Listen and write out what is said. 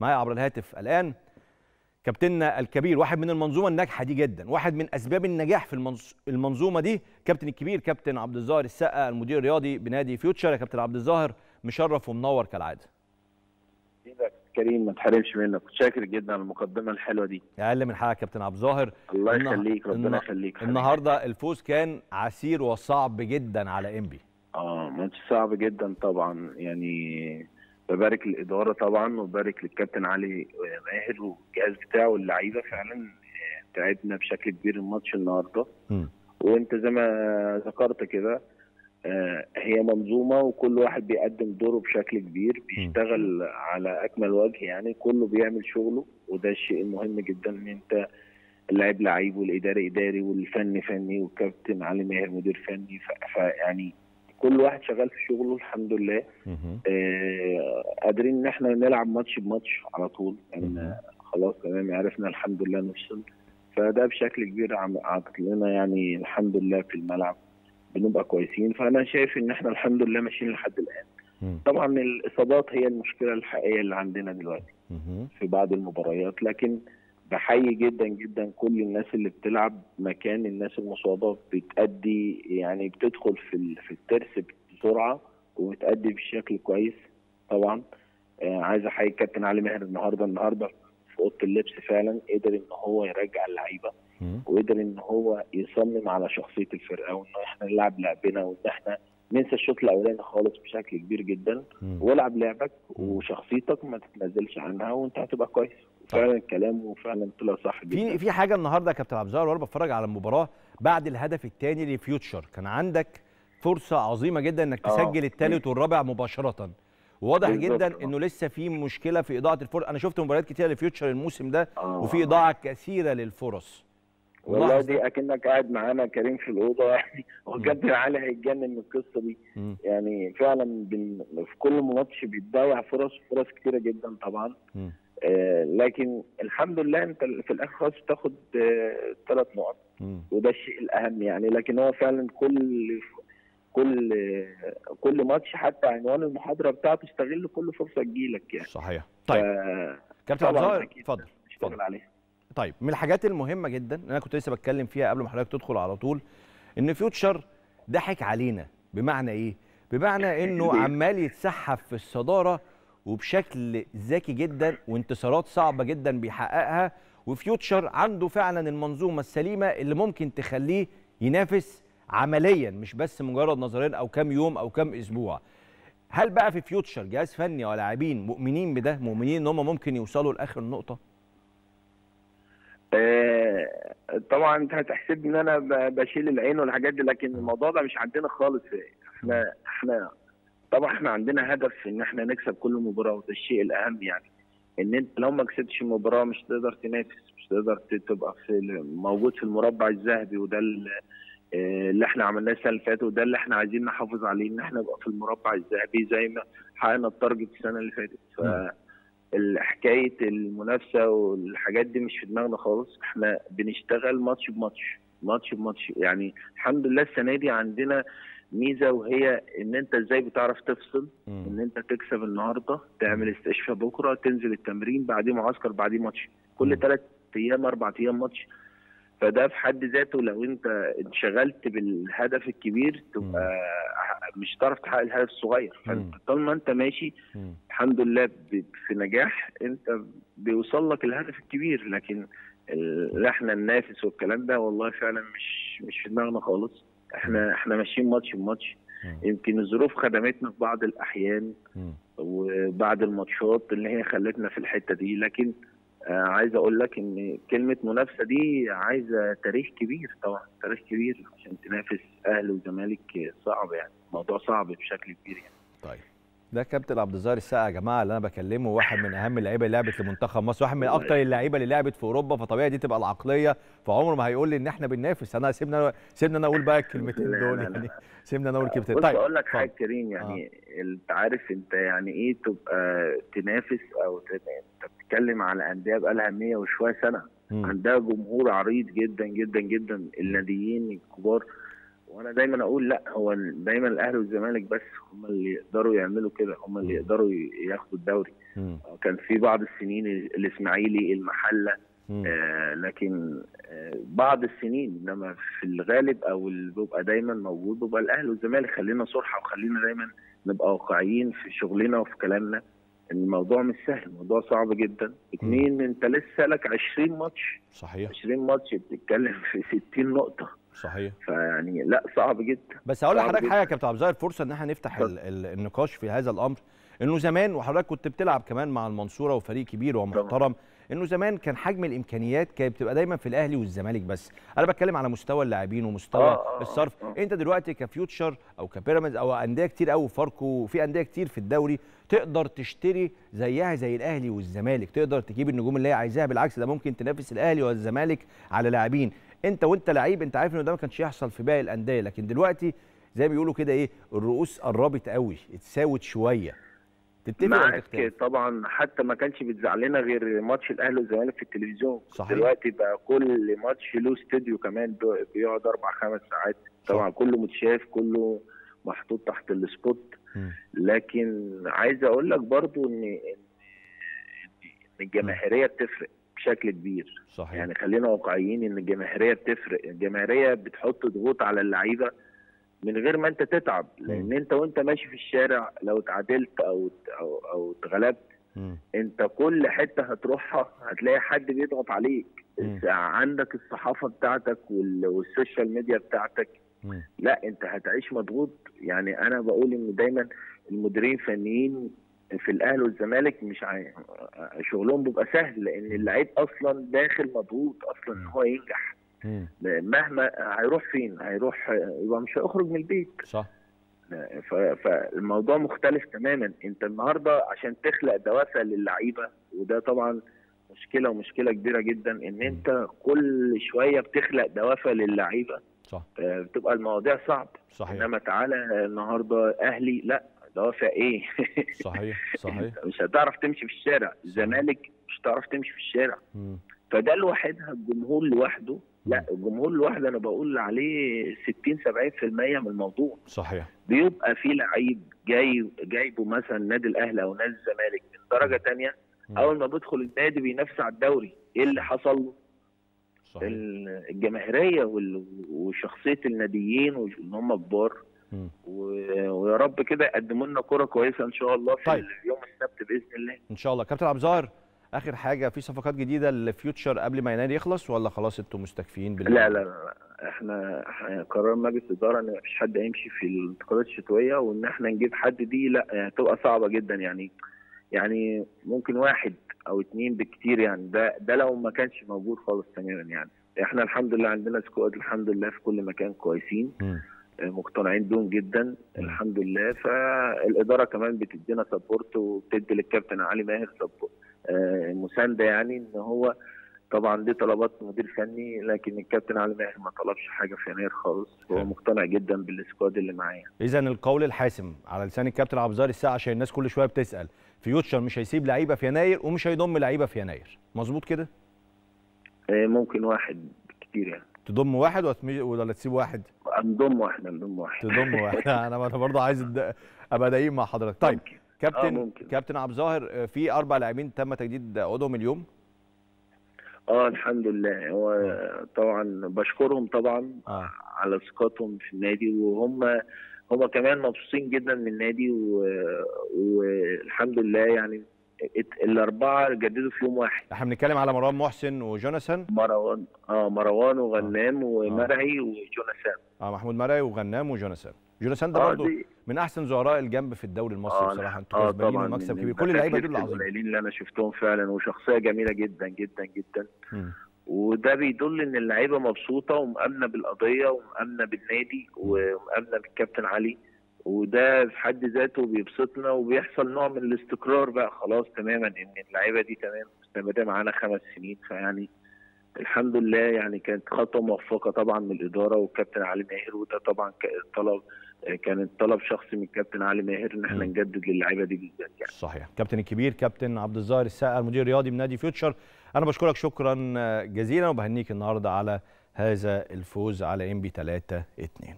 معايا عبر الهاتف. الآن كابتننا الكبير واحد من المنظومة الناجحة دي جدا واحد من أسباب النجاح في المنظ- المنظومة دي. كابتن الكبير كابتن عبد الظاهر السقا المدير الرياضي بنادي فيوتشر. يا كابتن عبد الظاهر مشرف ومنور كالعادة. إيدك كريم ما تحرمش منك. شاكر جدا على المقدمة الحلوة دي. أقل من حاجة كابتن عبد الظاهر. الله يخليك ربنا يخليك. النهارده الفوز كان عسير وصعب جدا على إنبي. آه ماتش صعب جدا طبعا. يعني ببارك للإدارة طبعا وببارك للكابتن علي ماهر والجهاز بتاعه واللعيبة فعلا آه، تعبنا بشكل كبير الماتش النهارده. وأنت زي ما ذكرت كده آه، هي منظومة وكل واحد بيقدم دوره بشكل كبير بيشتغل على أكمل وجه يعني كله بيعمل شغله وده الشيء المهم جدا إن أنت اللاعب لعيب والإداري إداري والفني فني والكابتن علي ماهر مدير فني فيعني كل واحد شغال في شغله الحمد لله. آه، قادرين إن إحنا نلعب ماتش بماتش على طول. يعني خلاص تمام عرفنا الحمد لله نفصل فده بشكل كبير عم- عطت لنا يعني الحمد لله في الملعب بنبقى كويسين فأنا شايف إن إحنا الحمد لله ماشيين لحد الآن. طبعا الإصابات هي المشكلة الحقيقية اللي عندنا دلوقتي. في بعض المباريات لكن بحيي جدا جدا. كل الناس اللي بتلعب مكان الناس المصابه بتأدي يعني بتدخل في في الترس بسرعة وبتأدي بشكل كويس طبعا. آه عايز أحيي الكابتن علي ماهر النهارده. النهارده في أوضة اللبس فعلا قدر إن هو يرجع اللعيبة. وقدر إن هو يصمم على شخصية الفرقة وإن إحنا نلعب لعبنا وإن إحنا ننسى الشوط الأولاني خالص بشكل كبير جدا. والعب لعبك وشخصيتك ما تتنزلش عنها وأنت هتبقى كويس. فعلا كلامه فعلا طلع صح في جدا في حاجة النهارده يا كابتن عبد الظاهر وأنا بتفرج على المباراة بعد الهدف الثاني لفيوتشر كان عندك فرصة عظيمة جدا إنك آه. تسجل الثالث والرابع مباشرة وواضح بالظبط. جدا إنه لسه في مشكلة في اضاعه الفرص أنا شفت مباريات كتيرة لفيوتشر الموسم ده آه. وفي اضاعه كثيرة للفرص والله؟ دي أكنك قاعد معانا كريم في الأوضة يعني وكابتن علي هيتجنن من القصة دي. يعني فعلا بن... في كل ماتش بيتضيع فرص فرص كتيرة جدا طبعا مم. آه لكن الحمد لله انت في الآخر خالص بتاخد ثلاث نقط مم. وده الشيء الأهم يعني لكن هو فعلا كل كل كل ماتش حتى عنوان المحاضرة بتاعته استغل كل فرصة تجيلك يعني صحيح طيب ف- كابتن عبد الظاهر. اتفضل اشتغل اتفضل. عليه طيب من الحاجات المهمة جدا اللي أنا كنت لسه بتكلم فيها قبل ما حضرتك تدخل على طول إن فيوتشر ضحك علينا بمعنى إيه بمعنى إنه؟ عمال يتسحب في الصدارة وبشكل ذكي جدا وانتصارات صعبة جدا بيحققها وفيوتشر عنده فعلا المنظومة السليمة اللي ممكن تخليه ينافس عمليا مش بس مجرد نظريا أو كام يوم أو كام أسبوع. هل بقى في فيوتشر جهاز فني ولاعبين مؤمنين بده مؤمنين إن هم ممكن يوصلوا لآخر نقطة؟ آه، طبعا أنت هتحسب إن أنا بشيل العين والحاجات دي لكن الموضوع ده مش عندنا خالص. إحنا إحنا طبعا إحنا عندنا هدف إن إحنا نكسب كل مباراة وده الشيء الأهم يعني إن أنت لو ما كسبتش المباراه مش تقدر تنافس مش تقدر تبقى في موجود في المربع الذهبي وده آه، اللي إحنا عملناه السنة اللي فاتت وده اللي إحنا عايزين نحافظ عليه إن إحنا نبقى في المربع الذهبي زي ما حققنا ال target السنة اللي فاتت. ف حكايه المنافسة والحاجات دي مش في دماغنا خالص. إحنا بنشتغل ماتش بماتش ماتش بماتش. يعني الحمد لله السنة دي عندنا ميزة وهي إن أنت إزاي بتعرف تفصل إن أنت تكسب النهارده تعمل استشفاء بكرة تنزل التمرين بعديه معسكر بعديه ماتش. كل ثلاث أيام أربع أيام ماتش. فده في حد ذاته لو أنت انشغلت بالهدف الكبير تبقى مش هتعرف تحقق الهدف الصغير. فأنت طول ما أنت ماشي. الحمد لله في نجاح أنت بيوصل لك الهدف الكبير. لكن ال- إحنا ننافس والكلام ده والله فعلا مش مش في دماغنا خالص. إحنا إحنا ماشيين ماتش بماتش. يمكن الظروف خدمتنا في بعض الأحيان. وبعد الماتشات اللي هي خلتنا في الحتة دي. لكن آه عايز أقول لك إن كلمة منافسة دي عايزة تاريخ كبير طبعا تاريخ كبير عشان تنافس أهلي وزمالك صعب يعني الموضوع صعب بشكل كبير يعني. طيب. ده كابتن عبد الظاهر السقا يا جماعة اللي أنا بكلمه واحد من أهم اللعيبة اللي لعبت لمنتخب مصر واحد من أكتر اللعيبة اللي لعبت في أوروبا فطبيعي دي تبقى العقلية. فعمره ما هيقول لي إن إحنا بننافس. أنا سيبنا سيبنا أنا أقول بقى الكلمتين دول. يعني. سيبنا أنا أقول كلمتين. طيب أقول لك. حاجة كريم يعني أنت عارف أنت يعني إيه تبقى تنافس أو أنت بتتكلم على أندية بقى لها 100 وشوية سنة. مم. عندها جمهور عريض جدا جدا جدا. الناديين الكبار وأنا دايما أقول لا هو دايما الأهلي والزمالك بس هم اللي يقدروا يعملوا كده هم اللي. يقدروا ياخدوا الدوري مم. كان في بعض السنين الإسماعيلي المحلة. آه لكن آه بعض السنين إنما في الغالب أو اللي بيبقى دايما موجود بيبقى الأهلي والزمالك خلينا صرحة وخلينا دايما نبقى واقعيين في شغلنا وفي كلامنا الموضوع مش سهل الموضوع صعب جدا. اتنين أنت لسه لك 20 ماتش. صحيح. 20 ماتش بتتكلم في 60 نقطة. صحيح. فيعني لا صعب جدا. بس هقول لحضرتك. حاجة يا كابتن عبد الظاهر فرصة إن إحنا نفتح ال ال النقاش في هذا الأمر. إنه زمان وحضرتك كنت بتلعب كمان مع المنصورة وفريق كبير ومحترم. انه زمان كان حجم الامكانيات كانت بتبقى دايما في الأهلي والزمالك بس. أنا بتكلم على مستوى اللاعبين ومستوى آه، آه، الصرف. آه. أنت دلوقتي كفيوتشر أو كبيراميدز أو أندية كتير قوي فاركو وفي أندية كتير في الدوري تقدر تشتري زيها زي الأهلي والزمالك. تقدر تجيب النجوم اللي هي عايزاها. بالعكس ده ممكن تنافس الأهلي والزمالك على لاعبين. أنت وأنت لعيب أنت عارف إنه ده ما كانش يحصل في باقي الأندية. لكن دلوقتي زي ما بيقولوا كده إيه الرؤوس قربت قوي اتساوت شوية. تتفق معاك؟ طبعا. حتى ما كانش بتزعلنا غير ماتش الأهلي والزمالك في التلفزيون. صحيح. دلوقتي بقى كل ماتش له استوديو كمان. بي- بيقعد أربع خمس ساعات. طبعا كله متشاف كله محطوط تحت ال spot. لكن عايز أقول لك برضو ان إن الجماهيرية بتفرق بشكل كبير. صحيح. يعني خلينا واقعيين إن الجماهيرية بتفرق. الجماهيرية بتحط ضغوط على اللعيبة. من غير ما انت تتعب لأن انت وانت ماشي في الشارع لو اتعادلت أو أو أو اتغلبت. انت كل حتة هتروحها هتلاقي حد بيضغط عليك. عندك الصحافة بتاعتك وال- وال social media بتاعتك. لا انت هتعيش مضغوط يعني أنا بقول ان دايما المديرين الفنيين في الاهلي والزمالك مش. شغلهم بيبقى سهل لأن اللعيب أصلا داخل مضغوط أصلا ان هو ينجح. مهما هيروح فين؟ هيروح يبقى مش هيخرج من البيت. صح. فالموضوع مختلف تماما. أنت النهارده عشان تخلق دوافع للعيبة وده طبعا مشكلة ومشكلة كبيرة جدا إن أنت كل شوية بتخلق دوافع للعيبة. صح. آه، بتبقى المواضيع صعب. صحيح. إنما تعالى النهارده أهلي لا دوافع إيه؟ صحيح صحيح. مش هتعرف تمشي في الشارع. الزمالك مش هتعرف تمشي في الشارع. مم. فده لوحدها الجمهور لوحده لا الجمهور لوحده أنا بقول عليه 60 70% من الموضوع. صحيح. بيبقى في لعيب جاي جايبه مثلا نادي الأهلي أو نادي الزمالك من درجة مم. أول ما بيدخل النادي بينافس على الدوري. إيه اللي حصل له؟ صحيح. ال- الجماهيرية وشخصية الناديين وان هم كبار. ويا رب كده يقدموا لنا كرة كويسة إن شاء الله في طيب. يوم السبت بإذن الله. إن شاء الله. كابتن عبد الظاهر آخر حاجة في صفقات جديدة لل Future قبل ما يناير يخلص ولا خلاص أنتم مستكفيين بال لا لا لا إحنا قرار مجلس الإدارة إن مفيش حد هيمشي في الانتقالات الشتوية وإن إحنا نجيب حد دي لا هتبقى صعبة جدا. يعني يعني ممكن واحد أو اتنين بالكتير يعني. ده ده لو ما كانش موجود خالص تماما يعني. إحنا الحمد لله عندنا squad الحمد لله في كل مكان كويسين. مقتنعين بيهم جدا الحمد لله. فالإدارة كمان بتدينا support وبتدي للكابتن علي ماهر آه، مساندة يعني إن هو طبعا دي طلبات مدير فني لكن الكابتن علي ماهر ما طلبش حاجة في يناير خالص. هو. مقتنع جدا بالسكواد اللي معايا. اذا القول الحاسم على لسان الكابتن عبد الظاهر الساعة عشان الناس كل شوية بتسأل فيوتشر مش هيسيب لعيبة في يناير ومش هيضم لعيبة في يناير. مظبوط كده؟ آه، ممكن واحد كتير يعني. تضم واحد ولا تسيب واحد؟ نضم واحد نضم واحد. تضم واحد. أنا أنا برضه عايز أبقى دقيق مع حضرتك. طيب ممكن. كابتن آه، ممكن. كابتن عبد الظاهر آه، في أربع لاعبين تم تجديد عقودهم اليوم؟ آه الحمد لله. هو طبعا بشكرهم طبعا آه. على ثقتهم في النادي وهم هم كمان مبسوطين جدا من النادي والحمد لله يعني الأربعة جددوا في يوم واحد. إحنا بنتكلم على مروان محسن وجوناثان؟ مروان آه مروان وغنام ومرعي وجوناثان. آه محمود مرعي وغنام وجوناثان. جوناثان ده آه برضه من أحسن زهراء الجنب في الدوري المصري آه بصراحة. أنتوا آه كسبانين ومكسب كبير كل اللعيبة دول القليلين اللي أنا شفتهم فعلا وشخصية جميلة جدا جدا جدا. مم. وده بيدل إن اللعيبة مبسوطة ومأمنة بالقضية ومأمنة بالنادي ومأمنة بالكابتن علي. وده في حد ذاته بيبسطنا وبيحصل نوع من الاستقرار بقى. خلاص تماما إن اللعيبة دي تمام مستمره معانا خمس سنين فيعني الحمد لله يعني كانت خطوة موفقة طبعا من الإدارة والكابتن علي ماهر وده طبعا طلب كان طلب شخصي من الكابتن علي ماهر إن إحنا. نجدد للعيبه دي بالذات يعني. صحيح. كابتن الكبير كابتن عبد الظاهر السقا المدير الرياضي من نادي فيوتشر. أنا بشكرك شكرا جزيلا وبهنيك النهارده على هذا الفوز على إم بي 3 2